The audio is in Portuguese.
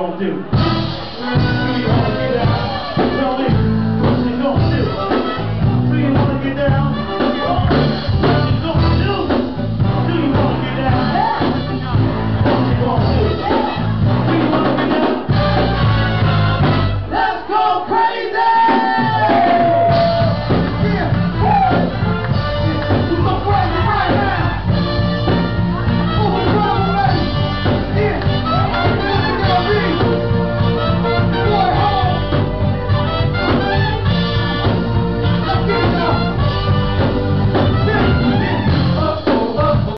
gonna do.